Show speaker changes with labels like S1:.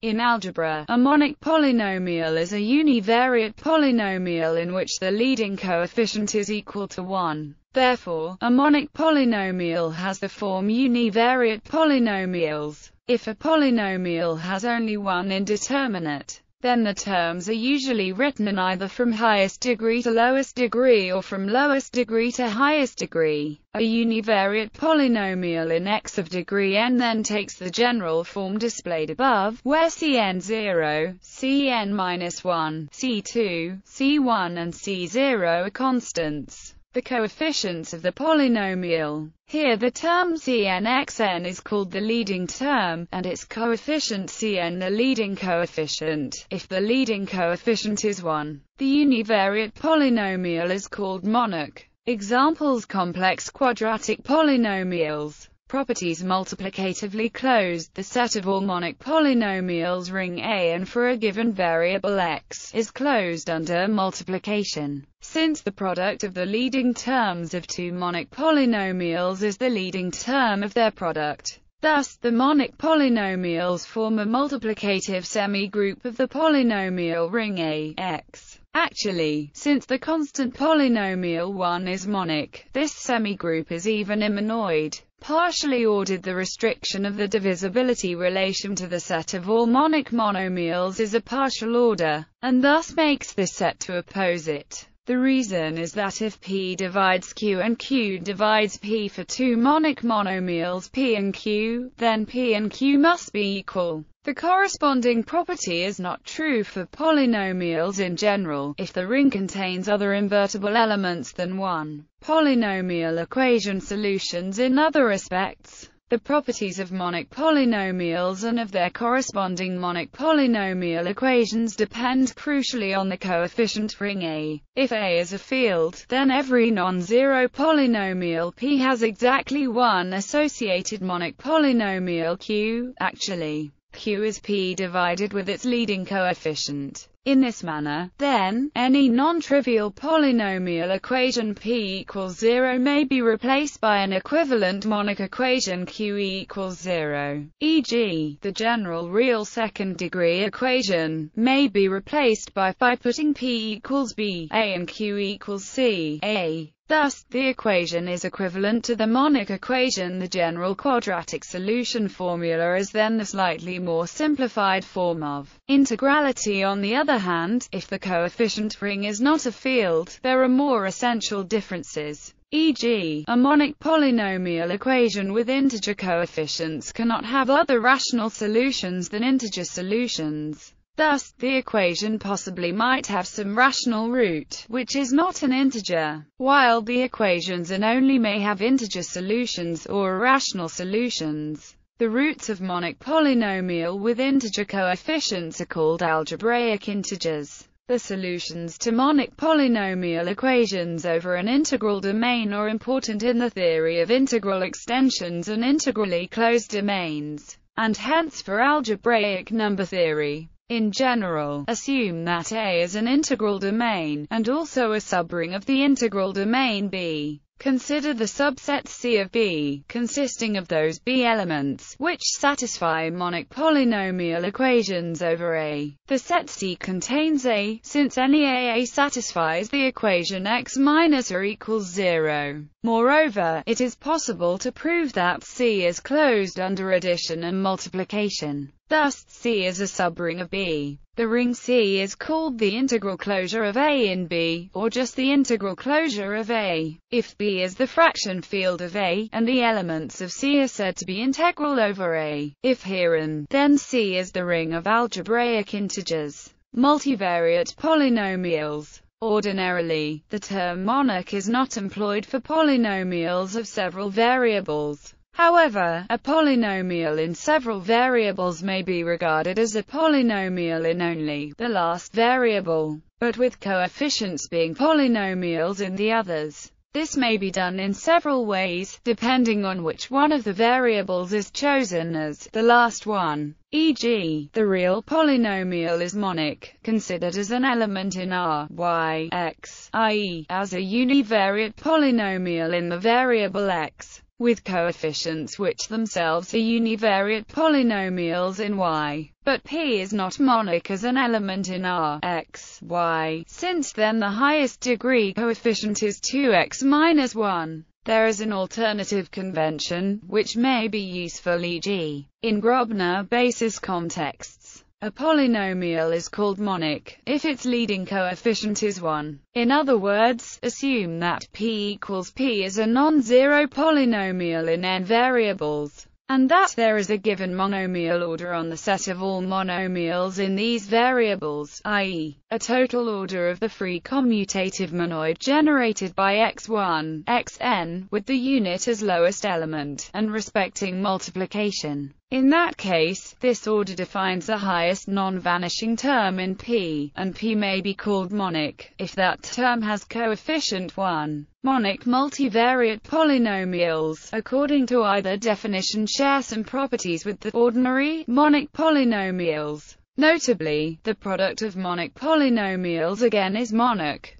S1: In algebra, a monic polynomial is a univariate polynomial in which the leading coefficient is equal to 1. Therefore, a monic polynomial has the form univariate polynomials. If a polynomial has only one indeterminate, then the terms are usually written in either from highest degree to lowest degree or from lowest degree to highest degree. A univariate polynomial in x of degree n then takes the general form displayed above, where cn0, cn-1, c2, c1 and c0 are constants the coefficients of the polynomial. Here the term Cnxn is called the leading term, and its coefficient Cn the leading coefficient, if the leading coefficient is 1. The univariate polynomial is called monic. Examples complex quadratic polynomials properties multiplicatively closed. The set of all monic polynomials ring A and for a given variable x is closed under multiplication. Since the product of the leading terms of two monic polynomials is the leading term of their product, Thus, the monic polynomials form a multiplicative semigroup of the polynomial ring A, x. Actually, since the constant polynomial 1 is monic, this semigroup is even monoid partially ordered the restriction of the divisibility relation to the set of all monic monomials is a partial order, and thus makes this set to a poset. The reason is that if P divides Q and Q divides P for two monic monomials P and Q, then P and Q must be equal. The corresponding property is not true for polynomials in general, if the ring contains other invertible elements than one. Polynomial equation solutions in other respects. The properties of monic polynomials and of their corresponding monic polynomial equations depend crucially on the coefficient ring A. If A is a field, then every non-zero polynomial P has exactly one associated monic polynomial Q, actually. Q is P divided with its leading coefficient. In this manner, then, any non-trivial polynomial equation P equals 0 may be replaced by an equivalent monic equation Q equals 0. E.g., the general real second-degree equation may be replaced by by putting P equals B, A and Q equals C, A. Thus, the equation is equivalent to the monic equation. The general quadratic solution formula is then the slightly more simplified form of integrality. On the other hand, if the coefficient ring is not a field, there are more essential differences. E.g., a monic polynomial equation with integer coefficients cannot have other rational solutions than integer solutions. Thus, the equation possibly might have some rational root, which is not an integer, while the equations and only may have integer solutions or irrational solutions. The roots of monic polynomial with integer coefficients are called algebraic integers. The solutions to monic polynomial equations over an integral domain are important in the theory of integral extensions and integrally closed domains, and hence for algebraic number theory. In general, assume that A is an integral domain, and also a subring of the integral domain B. Consider the subset C of B, consisting of those B elements, which satisfy monic polynomial equations over A. The set C contains A, since any AA satisfies the equation x minus or equals 0. Moreover, it is possible to prove that C is closed under addition and multiplication. Thus, C is a subring of B. The ring C is called the integral closure of A in B, or just the integral closure of A, if B is the fraction field of A, and the elements of C are said to be integral over A. If herein, then C is the ring of algebraic integers. Multivariate polynomials Ordinarily, the term monic is not employed for polynomials of several variables. However, a polynomial in several variables may be regarded as a polynomial in only the last variable, but with coefficients being polynomials in the others. This may be done in several ways, depending on which one of the variables is chosen as the last one. E.g., the real polynomial is monic, considered as an element in R, Y, X, i.e., as a univariate polynomial in the variable x. with coefficients which themselves are univariate polynomials in Y. But P is not monic as an element in R, X, Y, since then the highest degree coefficient is 2x minus 1. There is an alternative convention, which may be useful e.g. in Grobner basis contexts. A polynomial is called monic, if its leading coefficient is 1. In other words, assume that p equals p is a non-zero polynomial in n variables and that there is a given monomial order on the set of all monomials in these variables, i.e., a total order of the free commutative monoid generated by x1, xn, with the unit as lowest element, and respecting multiplication. In that case, this order defines the highest non-vanishing term in P, and P may be called monic, if that term has coefficient 1. Monic multivariate polynomials, according to either definition share some properties with the ordinary, monic polynomials. Notably, the product of monic polynomials again is monic.